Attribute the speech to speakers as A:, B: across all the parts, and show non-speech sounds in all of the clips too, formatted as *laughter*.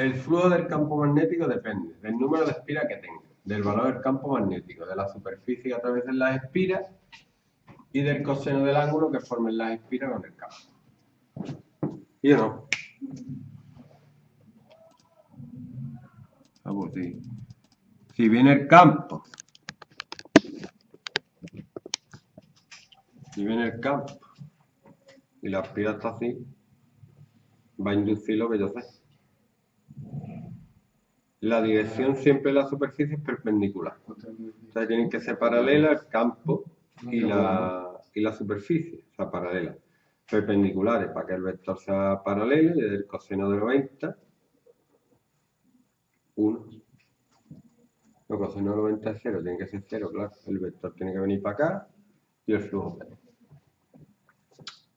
A: El flujo del campo magnético depende del número de espiras que tenga, del valor del campo magnético, de la superficie a través de las espiras y del coseno del ángulo que formen las espiras con el campo. ¿Y o no? Ah, pues. Si viene el campo, si viene el campo y la espira está así, va a inducir lo que yo sé. La dirección siempre de la superficie es perpendicular. O sea, tienen que ser paralelas el campo y la, y la superficie, o sea, paralelas. Perpendiculares para que el vector sea paralelo y desde el coseno de 90, 1. El coseno de 90 es 0, tiene que ser 0, claro. El vector tiene que venir para acá y el flujo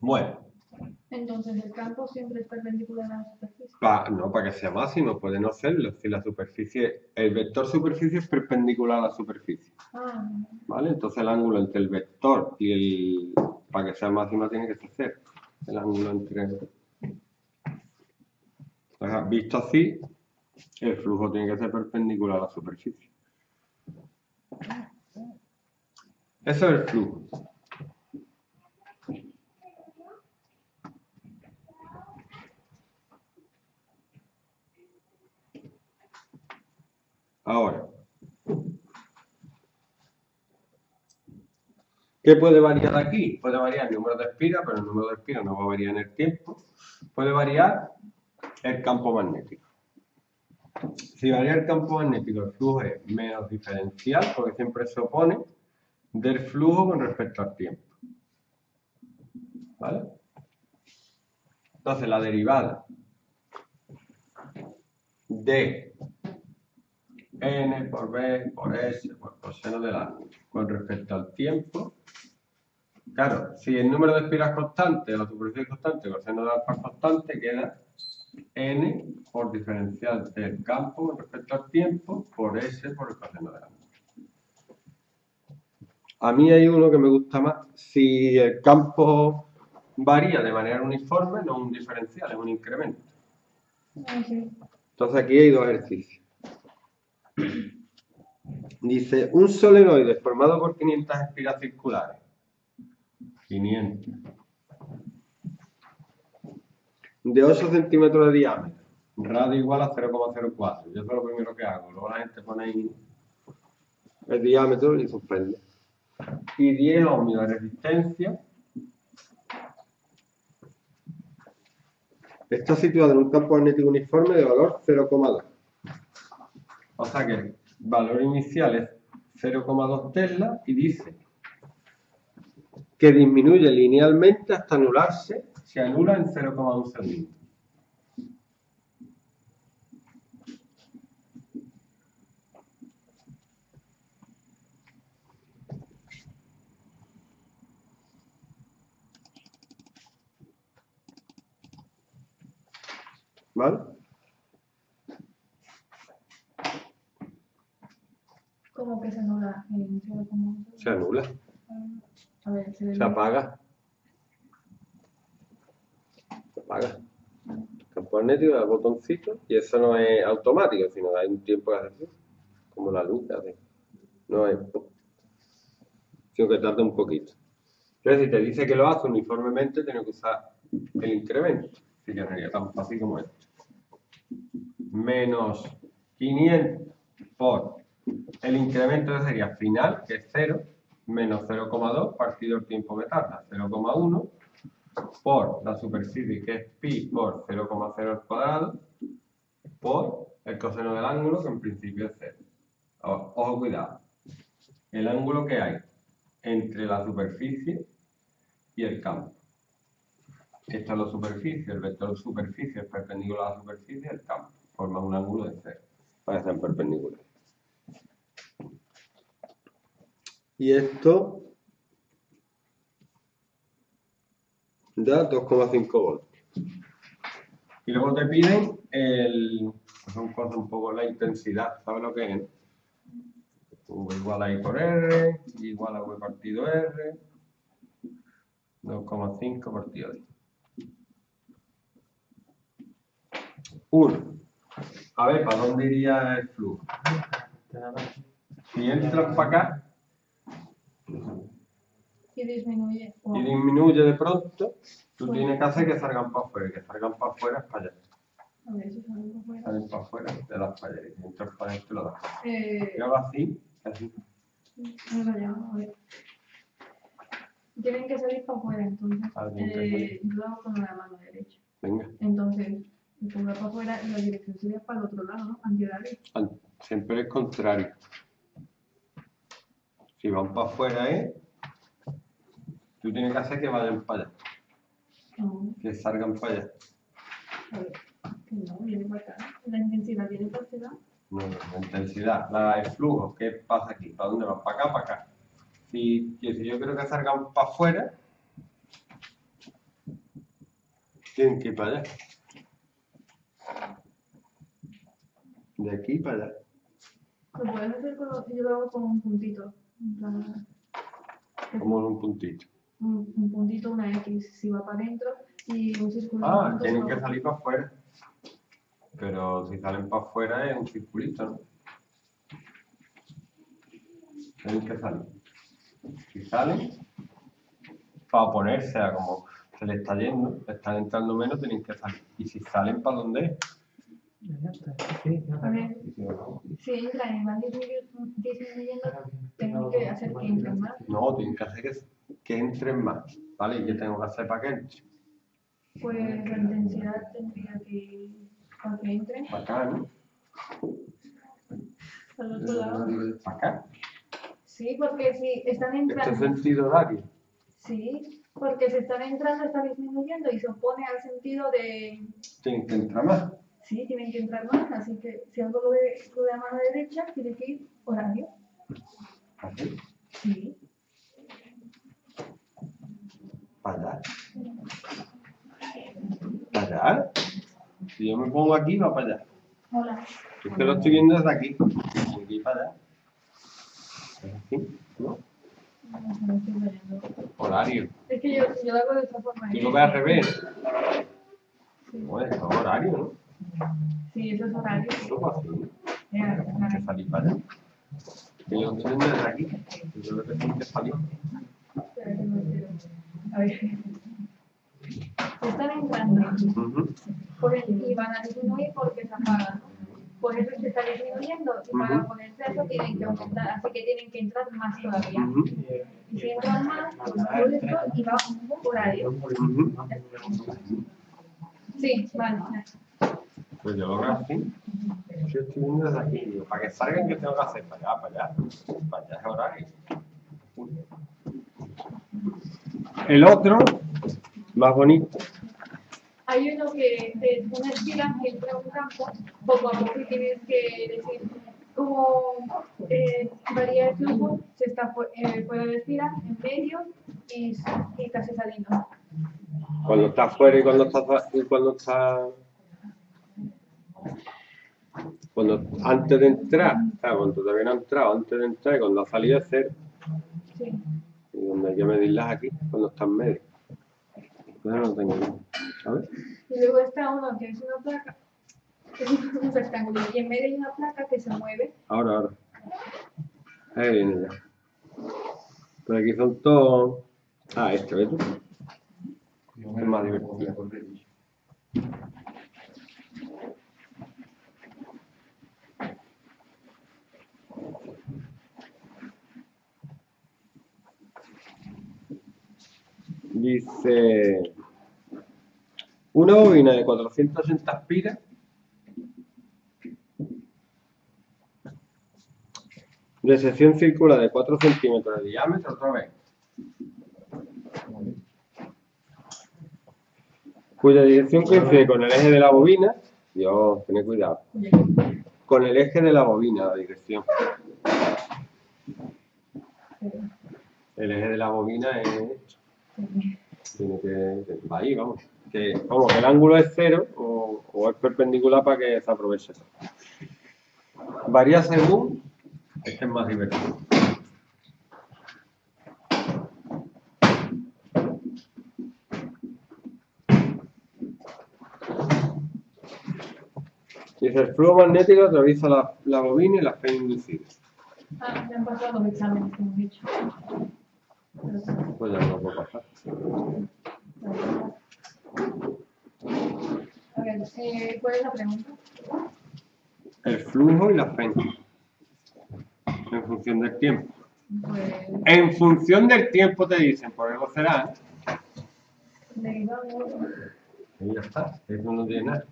A: Bueno.
B: Entonces el campo siempre es perpendicular a la superficie.
A: no, para que sea más, si no puede no serlo. Si la superficie, el vector superficie es perpendicular a la superficie.
B: Ah,
A: ¿Vale? Entonces el ángulo entre el vector y el, para que sea máxima tiene que ser cero. El ángulo entre... Entonces, visto así, el flujo tiene que ser perpendicular a la superficie. Eso es el flujo. Ahora, ¿qué puede variar aquí? Puede variar el número de espiras, pero el número de espiras no va a variar en el tiempo. Puede variar el campo magnético. Si varía el campo magnético, el flujo es menos diferencial, porque siempre se opone del flujo con respecto al tiempo. ¿Vale? Entonces, la derivada de n por b por s por coseno del ángulo con respecto al tiempo. Claro, si el número de espiras es constante, la superficie constante, coseno de alfa constante, queda n por diferencial del campo con respecto al tiempo por s por el coseno del ángulo. A mí hay uno que me gusta más. Si el campo varía de manera uniforme, no es un diferencial, es un incremento. Entonces aquí hay dos ejercicios. Dice, un solenoide formado por 500 espiras circulares. 500. De 8 centímetros de diámetro. Radio igual a 0,04. Yo eso es lo primero que hago. Luego la gente pone ahí el diámetro y suspende. Y 10 ohmios de resistencia. Está situado en un campo magnético uniforme de valor 0,2. O sea que el valor inicial es 0,2 Tesla y dice que disminuye linealmente hasta anularse, se anula en 0,1 segundos. ¿Vale?
B: ¿Cómo que se anula 0,1?
A: Se anula,
B: A ver, se
A: se apaga. Se apaga. Campo magnético, da botoncito, y eso no es automático, sino hay un tiempo que hace como la luz hace. No es, sino que tarda un poquito. Entonces, si te dice que lo hace uniformemente, tienes que usar el incremento, así que no sería tan fácil como esto. Menos 500 por el incremento sería final, que es 0, menos 0,2 partido el tiempo que tarda, 0,1 por la superficie que es pi por 0,0 al cuadrado por el coseno del ángulo que en principio es 0. Ojo, cuidado. El ángulo que hay entre la superficie y el campo. Esta es la superficie, el vector superficie es perpendicular a la superficie el campo. Forma un ángulo de 0. Para que sean perpendiculares. Y esto da 2,5 voltios. Y luego te piden el, son cosas un poco la intensidad, ¿sabes lo que es? V igual a I por R, igual a V partido R, 2,5 partido I. 1. A ver, ¿para dónde iría el flujo? Si entras para acá
B: Y disminuye.
A: y disminuye de pronto, tú tienes que hacer que salgan para afuera. y Que salgan para afuera es para allá.
B: A ver si sale por fuera.
A: Salen para afuera, te das para allá. Y entras para adentro, lo das.
B: Eh,
A: Y ahora así, así.
B: no lo llamo, a ver. Tienen que salir para afuera, entonces.
A: Ah,
B: Eh, yo lo hago con la mano derecha.
A: Venga.
B: Entonces, pongo para afuera, la dirección sería para el otro lado, ¿no? Antihorario.
A: Siempre es contrario. Si van para afuera, ¿eh? Tú tienes que hacer que vayan para allá.
B: No,
A: Que salgan para allá.
B: a ver. Que no, viene para acá. La intensidad viene para este lado.
A: No, no, la intensidad, la, el flujo, ¿qué pasa aquí? ¿Para dónde va? ¿Para acá, para acá? Si, si yo creo que salgan para afuera, tienen que ir para allá. De aquí para allá.
B: Lo puedes hacer con, yo lo hago con un puntito.
A: Como un puntito.
B: Un, un puntito, una X, si va para adentro, y un círculo.
A: Ah, tienen que salir para afuera. Pero si salen para afuera es un circulito, ¿no? Tienen que salir. Si salen, para oponerse a como se le está yendo, están entrando menos, tienen que salir. Y si salen, ¿para dónde es?
B: A ver,
A: Y si no,
B: si entran y van disminuy- disminuyendo, tengo que hacer que entren más.
A: No, tienen que hacer que, que entren más. ¿Vale? ¿Y qué tengo que hacer para que entren?
B: Pues la intensidad tendría que, para que entren,
A: Para acá, ¿no?
B: al otro lado.
A: Para acá.
B: Sí, porque si están
A: Este
B: entrando,
A: sentido horario.
B: sí, porque si están entrando está disminuyendo y se opone al sentido de,
A: Tienen que entrar más.
B: Sí, tienen que entrar más, así que si hago lo de, lo de la mano derecha, tiene que ir horario. Sí,
A: Para allá. ¿Para allá? Si yo me pongo aquí, va para allá.
B: hola.
A: Es que lo estoy viendo desde aquí. De aquí para allá. Así, ¿no? Horario.
B: Es que yo, yo lo hago de otra forma.
A: Tú
B: ¿eh?
A: lo ves al revés.
B: Sí,
A: Bueno, horario, ¿no?
B: Sí, eso es horario.
A: Eso va así.
B: Ya,
A: Hay que salir para allá. Que yo desde aquí. Y yo lo que tengo que salir.
B: A ver. Están entrando
A: Ujú.
B: pues, y van a disminuir porque se apagan. Por eso se está disminuyendo y para ponerse eso tienen que aumentar, así que tienen que entrar más todavía. Y si entran más, pues esto y va horario.
A: Ujú.
B: Sí, vale.
A: Pues yo lo veo así. Yo estoy viendo desde aquí. Digo, para que salgan, ¿qué tengo que hacer? Para allá, para allá. Para allá es horario. El otro, más bonito.
B: Hay uno que es una espira que entra a un campo, poco a poco tienes que decir cómo eh, varía el flujo, se está eh, fuera de espira, en medio y, y casi saliendo.
A: Cuando está afuera y cuando está y cuando está cuando antes de entrar, claro, cuando todavía no ha entrado, antes de entrar y cuando ha salido es cero.
B: Sí.
A: Y donde hay que medirlas aquí, cuando está en medio. Yo no tengo ¿sabes?
B: Y luego está uno que es una placa, que *laughs* es un rectángulo, y en medio hay una placa que se mueve.
A: Ahora, ahora. Ahí viene ya. Pero aquí son todos. Ah, este, ¿ves tú? Es más divertido. Dice. Una bobina de 480 aspiras de sección circular de 4 centímetros de diámetro otra vez. Cuya dirección coincide con el eje de la bobina. Dios, ten cuidado. Con el eje de la bobina, la dirección. El eje de la bobina es. Tiene que. va ahí, vamos. Que, vamos, el ángulo es cero o, es perpendicular para que se aproveche. Varía según. Este es más divertido. Dice, el flujo magnético atraviesa la, la bobina y la fe inducida.
B: Ah, me han pasado los exámenes que hemos hecho.
A: Pues ya no lo puedo pasar.
B: A ver, eh, ¿cuál es la pregunta?
A: El flujo y la fe. En función del tiempo.
B: Pues,
A: En función del tiempo te dicen, por algo será.
B: derivado.
A: Y ya está, eso no tiene nada.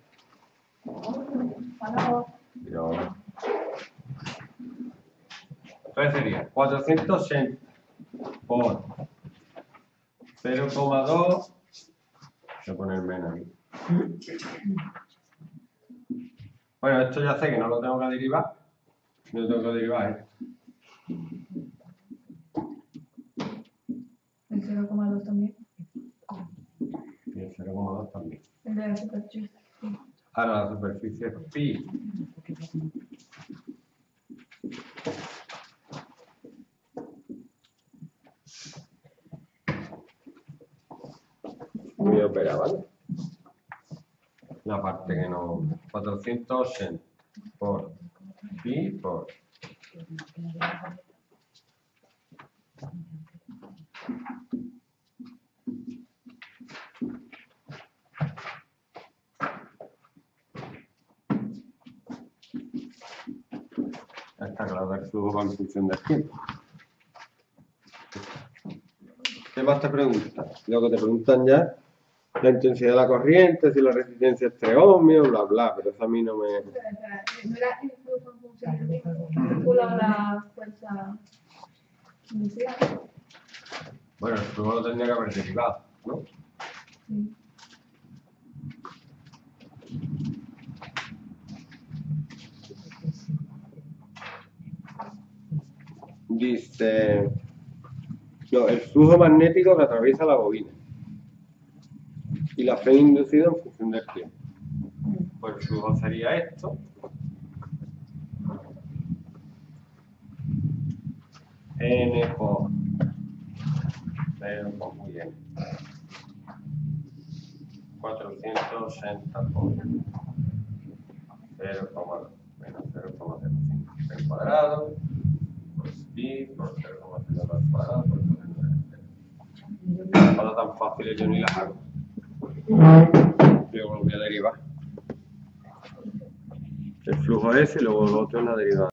A: Entonces sería 480 por 0,2. Voy a poner menos aquí. Bueno, esto ya sé que no lo tengo que derivar. No tengo que derivar esto.
B: El 0,2 también.
A: Y el 0,2 también.
B: El de la superficie.
A: Ahora la superficie es pi. Voy a operar, ¿vale? La parte que no. 480 por pi por. Está claro el flujo va en función del tiempo. ¿Qué más te preguntan? Luego te preguntan ya la intensidad de la corriente, si la resistencia es 3 ohmios, bla, bla, pero eso a mí no me...
B: Espera, espera, ¿No era en función? Calcula la fuerza inicial.
A: Bueno, el flujo lo tendría que haber derivado, ¿no?
B: Sí.
A: Dice... No, el flujo magnético que atraviesa la bobina. Fe inducida en función del tiempo. Pues flujo sería esto. N por 0, pues muy bien. 480 por 0,2 menos 0,05 al cuadrado por pi por 0,02 al cuadrado por 0,9. Para tan fáciles yo ni las hago. Luego lo voy a derivar. El flujo es y luego lo otro es la derivada.